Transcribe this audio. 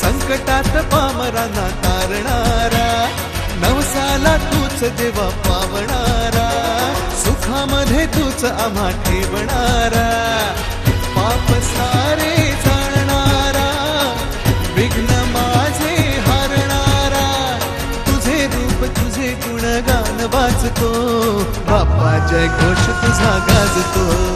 संकटात पामरांना तारणारा नवसाला तूच देवा पावणारा सुखामध्ये तूच आम्हा ठेवणारा पाप सारे जाणणारा विघ्न माझे हारणारा तुझे रूप तुझे गुणगान वाचतो बाप्पा जय घोष तुझा गाजतो.